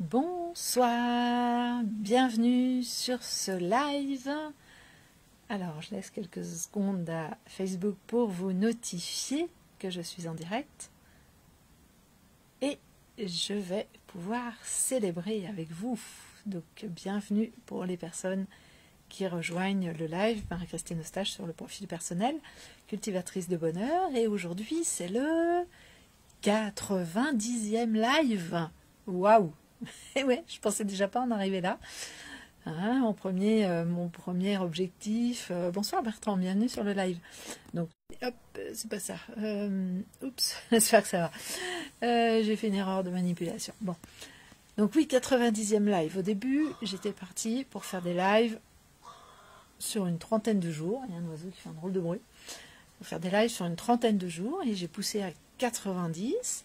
Bonsoir, bienvenue sur ce live. Alors, je laisse quelques secondes à Facebook pour vous notifier que je suis en direct. Et je vais pouvoir célébrer avec vous. Donc, bienvenue pour les personnes qui rejoignent le live. Marie-Christine Eustache sur le profil personnel, cultivatrice de bonheur. Et aujourd'hui, c'est le 90e live. Waouh Et ouais, je pensais déjà pas en arriver là. Hein, mon, premier, euh, mon premier objectif. Euh, bonsoir Bertrand, bienvenue sur le live. Donc, hop, c'est pas ça. Euh, oups, j'espère que ça va. J'ai fait une erreur de manipulation. Bon. Donc oui, 90e live. Au début, j'étais partie pour faire des lives sur une trentaine de jours. Il y a un oiseau qui fait un drôle de bruit. Pour faire des lives sur une trentaine de jours. Et j'ai poussé à 90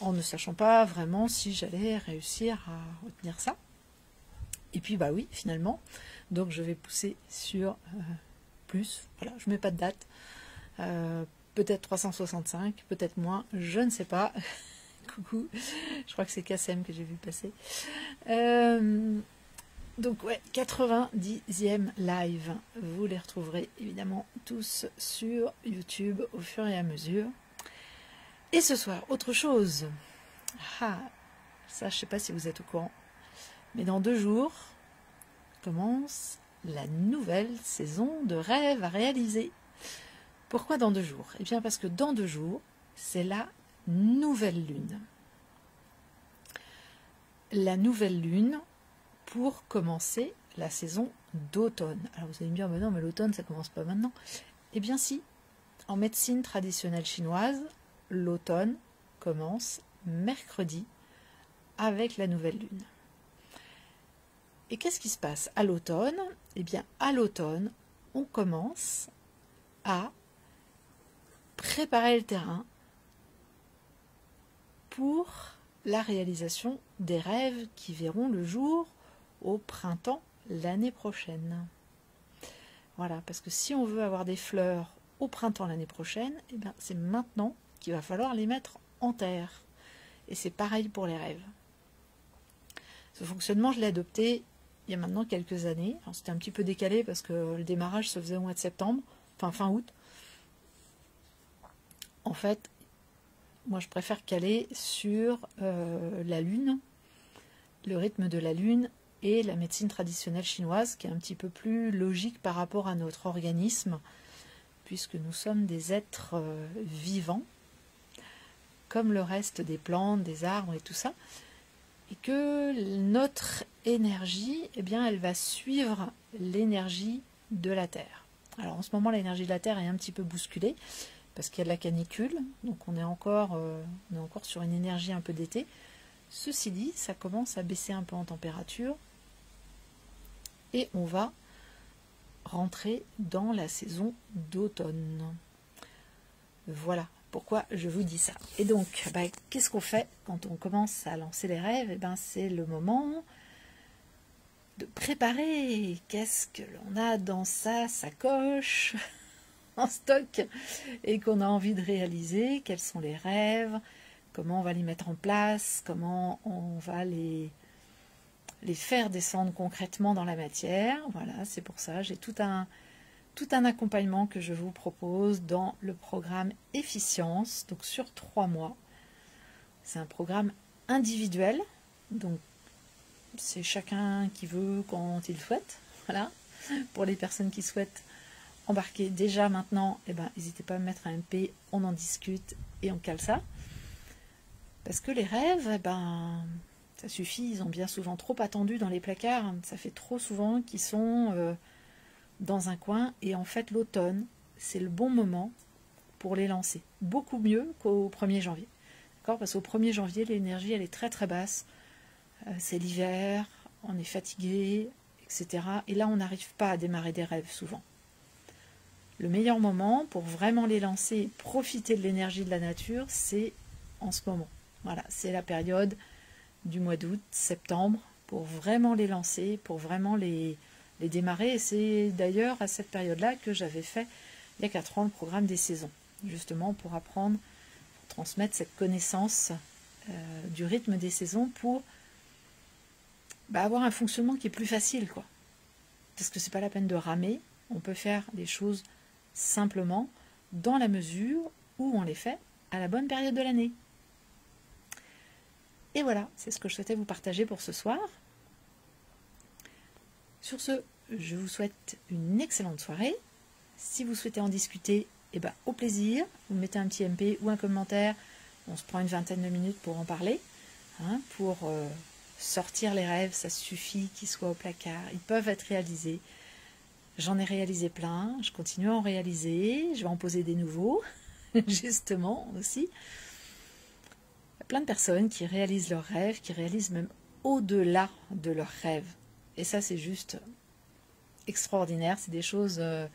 en ne sachant pas vraiment si j'allais réussir à retenir ça. Et puis bah oui, finalement, donc je vais pousser sur euh, plus. Voilà, je mets pas de date. Euh, peut-être 365, peut-être moins, je ne sais pas. Coucou, je crois que c'est Kassem que j'ai vu passer. Euh, donc ouais, 90e live. Vous les retrouverez évidemment tous sur YouTube au fur et à mesure. Et ce soir, autre chose. Ah, ça, je ne sais pas si vous êtes au courant. Mais dans deux jours, commence la nouvelle saison de rêves à réaliser. Pourquoi dans deux jours? Eh bien parce que dans deux jours, c'est la nouvelle lune. La nouvelle lune pour commencer la saison d'automne. Alors vous allez me dire, mais non, mais l'automne, ça commence pas maintenant. Eh bien si, en médecine traditionnelle chinoise, l'automne commence mercredi avec la nouvelle lune. Et qu'est-ce qui se passe à l'automne? Eh bien, à l'automne, on commence à préparer le terrain pour la réalisation des rêves qui verront le jour au printemps l'année prochaine. Voilà, parce que si on veut avoir des fleurs au printemps l'année prochaine, eh c'est maintenant qu'il va falloir les mettre en terre. Et c'est pareil pour les rêves. Ce fonctionnement, je l'ai adopté il y a maintenant quelques années. C'était un petit peu décalé parce que le démarrage se faisait au mois de septembre, enfin fin août. En fait, moi je préfère caler sur euh, la lune, le rythme de la lune et la médecine traditionnelle chinoise qui est un petit peu plus logique par rapport à notre organisme, puisque nous sommes des êtres euh, vivants comme le reste des plantes, des arbres et tout ça, et que notre énergie, eh bien, elle va suivre l'énergie de la Terre. Alors en ce moment, l'énergie de la Terre est un petit peu bousculée parce qu'il y a de la canicule, donc on est encore, euh, on est encore sur une énergie un peu d'été. Ceci dit, ça commence à baisser un peu en température et on va rentrer dans la saison d'automne. Voilà, pourquoi je vous dis ça. Et donc, bah, qu'est-ce qu'on fait quand on commence à lancer les rêves Et eh ben, c'est le moment de préparer. Qu'est-ce que l'on a dans sa sacoche en stock et qu'on a envie de réaliser? Quels sont les rêves? Comment on va les mettre en place? Comment on va les les faire descendre concrètement dans la matière? Voilà, c'est pour ça, j'ai tout un, tout un accompagnement que je vous propose dans le programme Efficience, donc sur trois mois. C'est un programme individuel, donc c'est chacun qui veut quand il souhaite. Voilà. Pour les personnes qui souhaitent embarquer déjà maintenant, eh ben, n'hésitez pas à me mettre un MP, on en discute et on cale ça. Parce que les rêves, eh ben, ça suffit, ils ont bien souvent trop attendu dans les placards. Ça fait trop souvent qu'ils sont euh, dans un coin et en fait l'automne, c'est le bon moment pour les lancer. Beaucoup mieux qu'au 1er janvier. D'accord? Parce qu'au 1er janvier, l'énergie elle est très très basse. Euh, c'est l'hiver, on est fatigué, etc. Et là, on n'arrive pas à démarrer des rêves souvent. Le meilleur moment pour vraiment les lancer, profiter de l'énergie de la nature, c'est en ce moment. Voilà, c'est la période du mois d'août, septembre, pour vraiment les lancer, pour vraiment les, les démarrer. Et c'est d'ailleurs à cette période-là que j'avais fait, il y a 4 ans, le programme des saisons, justement pour apprendre, pour transmettre cette connaissance euh, du rythme des saisons, pour bah, avoir un fonctionnement qui est plus facile, quoi. Parce que c'est pas la peine de ramer, on peut faire des choses simplement dans la mesure où on les fait à la bonne période de l'année. Et voilà, c'est ce que je souhaitais vous partager pour ce soir. Sur ce, je vous souhaite une excellente soirée. Si vous souhaitez en discuter, eh ben, au plaisir. Vous mettez un petit MP ou un commentaire. On se prend une vingtaine de minutes pour en parler. Hein, pour euh, sortir les rêves, ça suffit qu'ils soient au placard. Ils peuvent être réalisés. J'en ai réalisé plein. Je continue à en réaliser. Je vais en poser des nouveaux, justement aussi. Il y a plein de personnes qui réalisent leurs rêves, qui réalisent même au-delà de leurs rêves. Et ça, c'est juste extraordinaire. C'est des choses. Euh,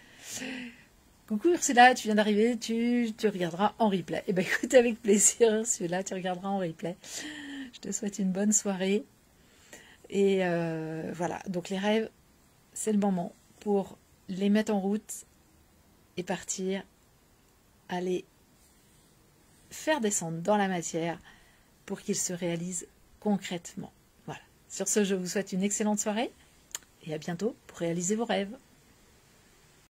Coucou Ursula, tu viens d'arriver, tu, regarderas en replay. Eh bien écoute, avec plaisir Ursula, tu regarderas en replay. Je te souhaite une bonne soirée. Et euh, voilà, donc les rêves, c'est le moment pour les mettre en route et partir, aller faire descendre dans la matière pour qu'ils se réalisent concrètement. Sur ce, je vous souhaite une excellente soirée et à bientôt pour réaliser vos rêves.